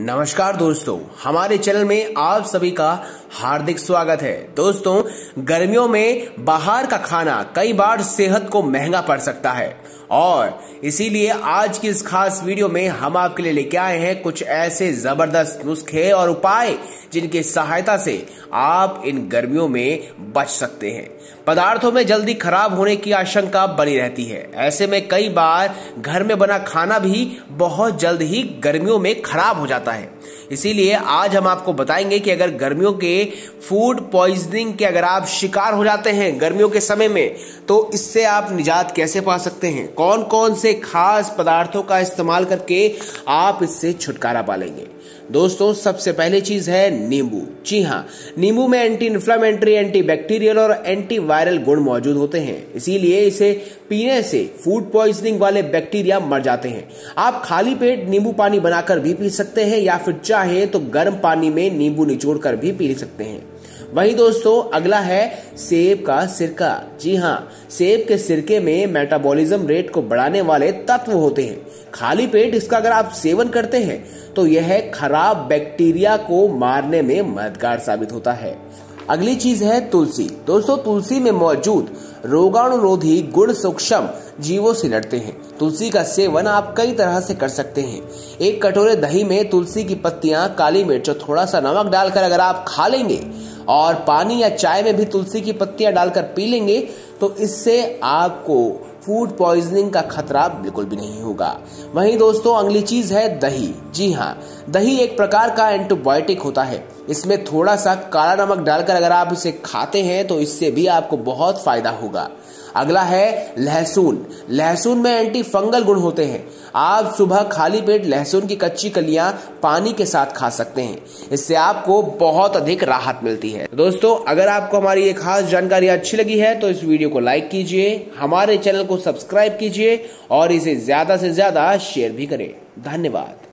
नमस्कार दोस्तों, हमारे चैनल में आप सभी का हार्दिक स्वागत है। दोस्तों, गर्मियों में बाहर का खाना कई बार सेहत को महँगा पड़ सकता है। और इसीलिए आज की इस खास वीडियो में हम आपके लिए लेके आए हैं कुछ ऐसे ज़बरदस्त नुस्खे और उपाय जिनकी सहायता से आप इन गर्मियों में बच सकते हैं। पदार्थों में जल्दी खराब होने की आशंका बनी रहती है। ऐसे में कई बार घर में बना खाना भी बहुत जल्द ही गर्मियों में खराब हो जाता है 哎 इसीलिए आज हम आपको बताएँगे कि अगर गर्मियों के फ़ूड पॉइजनिंग के अगर आप शिकार हो जाते हैं गर्मियों के समय में तो इससे आप निजात कैसे पा सकते हैं? कौन कौन से खास पदार्थों का इस्तेमाल करके आप इससे छुटकारा पा लेंगे? दोस्तों, सबसे पहली चीज़ है नींबू। जी हाँ नींबू में एंटी इन्फ्लामेंट्री एंटी बैक्टीरियल और एंटी वायरल गुण मौजूद होते हैं। इसीलिए इसे पीने से फ़ूड पॉइजनिंग वाले बैक्टीरिया मर जाते हैं। आप खाली पेट नींबू पानी बनाकर भी पी सकते हैं या फिर चाहे तो गर्म पानी में नींबू निचोड़ कर भी पी सकते हैं। वहीं दोस्तों, अगला है सेब का सिरका। जी हाँ सेब के सिरके में मेटाबॉलिज्म रेट को बढ़ाने वाले तत्व होते हैं। खाली पेट इसका अगर आप सेवन करते हैं तो यह खराब बैक्टीरिया को मारने में मददगार साबित होता है। अगली चीज़ है तुलसी। दोस्तों, तुलसी में मौजूद रोगाणुरोधी गुण सूक्ष्म जीवों से लड़ते हैं। तुलसी का सेवन आप कई तरह से कर सकते हैं। एक कटोरे दही में तुलसी की पत्तियाँ, काली मिर्च और थोड़ा सा नमक डालकर अगर आप खा लेंगे और पानी या चाय में भी तुलसी की पत्तियाँ डालकर पी लेंगे तो इससे आपको फ़ूड पॉइजनिंग का खतरा बिल्कुल भी नहीं होगा। वहीं दोस्तों, अगली चीज़ है दही। जी हाँ दही एक प्रकार का एंटीबायोटिक होता है। इसमें थोड़ा सा काला नमक डालकर अगर आप इसे खाते हैं तो इससे भी आपको बहुत फ़ायदा होगा। अगला है लहसुन। लहसुन में एंटी फंगल गुण होते हैं। आप सुबह खाली पेट लहसुन की कच्ची कलियाँ पानी के साथ खा सकते हैं। इससे आपको बहुत अधिक राहत मिलती है। दोस्तों, अगर आपको हमारी ये खास जानकारी अच्छी लगी है तो इस वीडियो को लाइक कीजिए, हमारे चैनल को सब्सक्राइब कीजिए और इसे ज़्यादा से ज़्यादा शेयर भी करें। धन्यवाद।